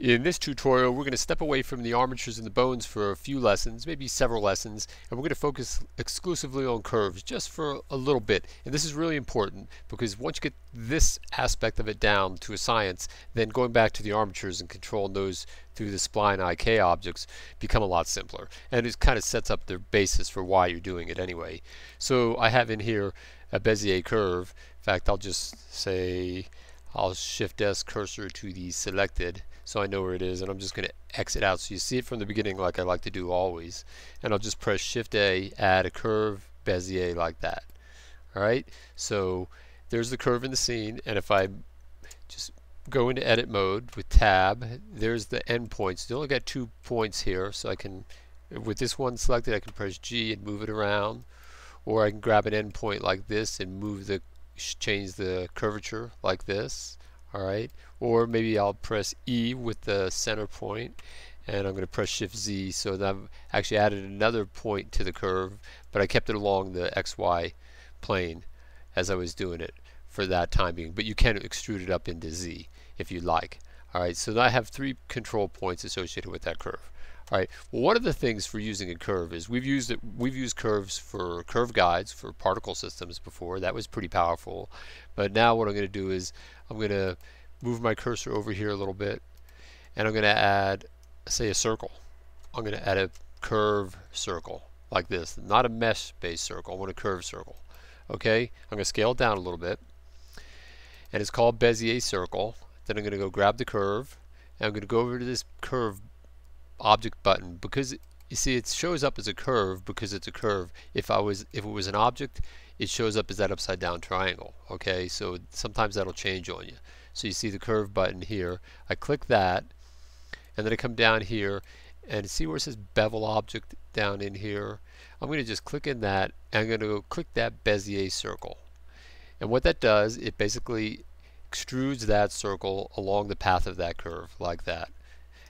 In this tutorial, we're going to step away from the armatures and the bones for a few lessons, maybe several lessons, and we're going to focus exclusively on curves just for a little bit. And this is really important because once you get this aspect of it down to a science, then going back to the armatures and controlling those through the spline IK objects become a lot simpler. And it kind of sets up the basis for why you're doing it anyway. So I have in here a Bezier curve. In fact, I'll just say I'll shift S cursor to the selected so I know where it is and I'm just going to exit out. So you see it from the beginning like I like to do always and I'll just press shift A add a curve Bezier like that. Alright so there's the curve in the scene and if I just go into edit mode with tab there's the endpoints. You only got two points here so I can with this one selected I can press G and move it around or I can grab an endpoint like this and move the change the curvature like this alright or maybe I'll press E with the center point and I'm going to press shift Z. So that I've actually added another point to the curve but I kept it along the XY plane as I was doing it for that time being. But you can extrude it up into Z if you like alright so now I have three control points associated with that curve all right. Well, one of the things for using a curve is we've used it. We've used curves for curve guides for particle systems before. That was pretty powerful. But now what I'm going to do is I'm going to move my cursor over here a little bit, and I'm going to add, say, a circle. I'm going to add a curve circle like this, not a mesh-based circle. I want a curve circle. Okay. I'm going to scale it down a little bit, and it's called Bezier circle. Then I'm going to go grab the curve, and I'm going to go over to this curve object button because you see it shows up as a curve because it's a curve. If I was if it was an object it shows up as that upside down triangle okay? So sometimes that'll change on you. So you see the curve button here. I click that and then I come down here and see where it says bevel object down in here? I'm going to just click in that and I'm going to click that Bezier circle. And what that does it basically extrudes that circle along the path of that curve like that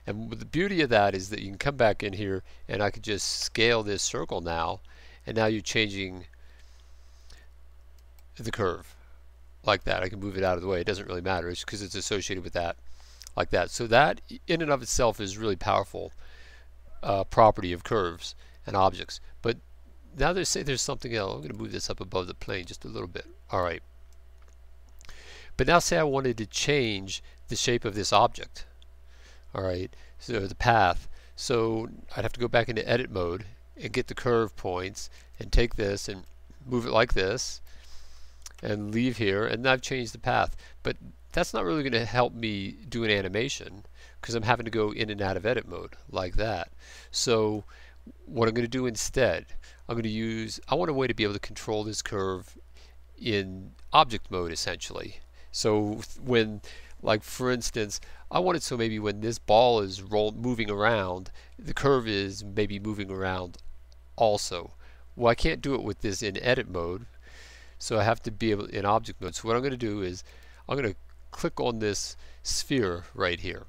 and the beauty of that is that you can come back in here and I could just scale this circle now and now you're changing the curve like that. I can move it out of the way. It doesn't really matter. It's because it's associated with that like that. So that in and of itself is really powerful uh, property of curves and objects. But now they say there's something else. I'm going to move this up above the plane just a little bit. All right. But now say I wanted to change the shape of this object all right so the path. So I'd have to go back into edit mode and get the curve points and take this and move it like this and leave here and I've changed the path. But that's not really going to help me do an animation because I'm having to go in and out of edit mode like that. So what I'm going to do instead I'm going to use I want a way to be able to control this curve in object mode essentially so when like for instance, I want it so maybe when this ball is roll moving around, the curve is maybe moving around also. Well, I can't do it with this in edit mode, so I have to be able in object mode. So what I'm going to do is I'm going to click on this sphere right here.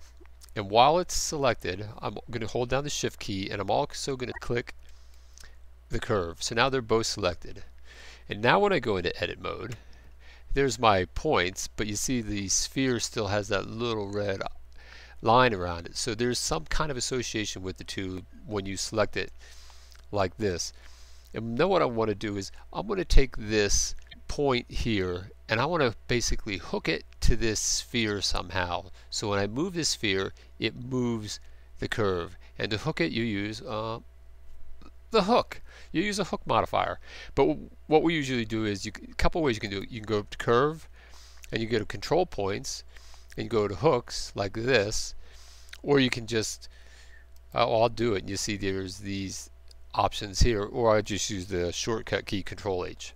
And while it's selected, I'm going to hold down the shift key and I'm also going to click the curve. So now they're both selected. And now when I go into edit mode, there's my points, but you see the sphere still has that little red line around it. So there's some kind of association with the two when you select it like this. And then what I want to do is I'm going to take this point here and I want to basically hook it to this sphere somehow. So when I move this sphere, it moves the curve. And to hook it, you use uh, the hook. You use a hook modifier. But what we usually do is you, a couple ways you can do it. You can go to curve and you go to control points and you go to hooks like this or you can just uh, I'll, I'll do it and you see there's these options here or I just use the shortcut key control H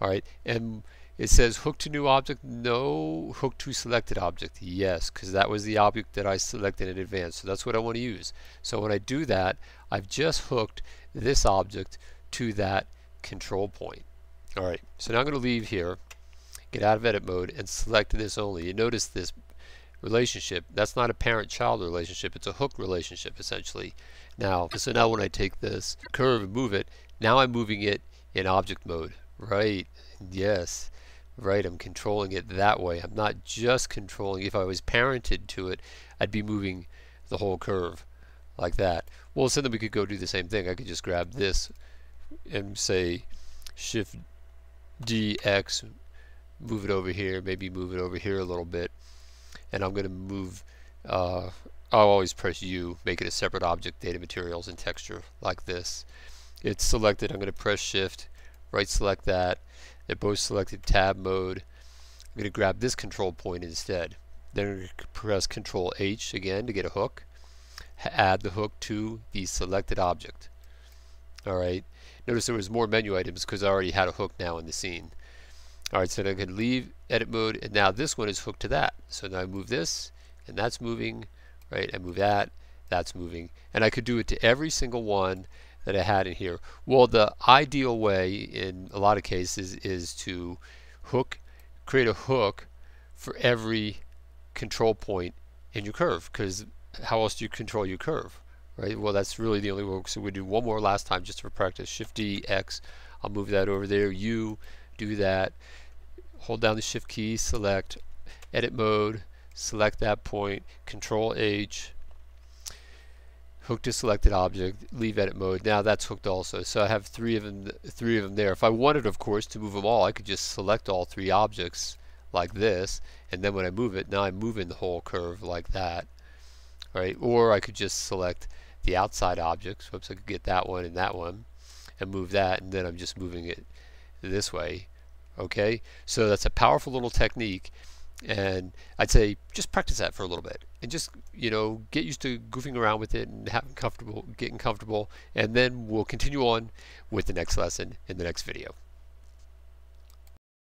alright and it says hook to new object. No hook to selected object. Yes because that was the object that I selected in advance. So that's what I want to use. So when I do that I've just hooked this object to that control point. Alright so now I'm going to leave here get out of edit mode and select this only. You notice this relationship. That's not a parent-child relationship. It's a hook relationship essentially. Now so now when I take this curve and move it now I'm moving it in object mode. Right. Yes right? I'm controlling it that way. I'm not just controlling, if I was parented to it, I'd be moving the whole curve like that. Well, so then we could go do the same thing. I could just grab this and say shift DX, move it over here, maybe move it over here a little bit, and I'm going to move, uh, I'll always press U, make it a separate object, data materials and texture like this. It's selected, I'm going to press shift, right select that, they're both selected tab mode. I'm going to grab this control point instead. Then to press control H again to get a hook, add the hook to the selected object. Alright, notice there was more menu items because I already had a hook now in the scene. Alright, so I can leave edit mode and now this one is hooked to that. So now I move this and that's moving, right? I move that, that's moving. And I could do it to every single one that I had in here. Well, the ideal way in a lot of cases is to hook, create a hook for every control point in your curve because how else do you control your curve? right? Well, that's really the only way. So we do one more last time just for practice. Shift D, X. I'll move that over there. U, do that. Hold down the Shift key, select edit mode, select that point, Control H, hook to selected object, leave edit mode. Now that's hooked also. So I have three of them, three of them there. If I wanted, of course, to move them all, I could just select all three objects like this, and then when I move it, now I'm moving the whole curve like that, right? Or I could just select the outside objects. Whoops, I could get that one and that one and move that and then I'm just moving it this way. Okay, so that's a powerful little technique and I'd say just practice that for a little bit and just you know get used to goofing around with it and having comfortable getting comfortable and then we'll continue on with the next lesson in the next video.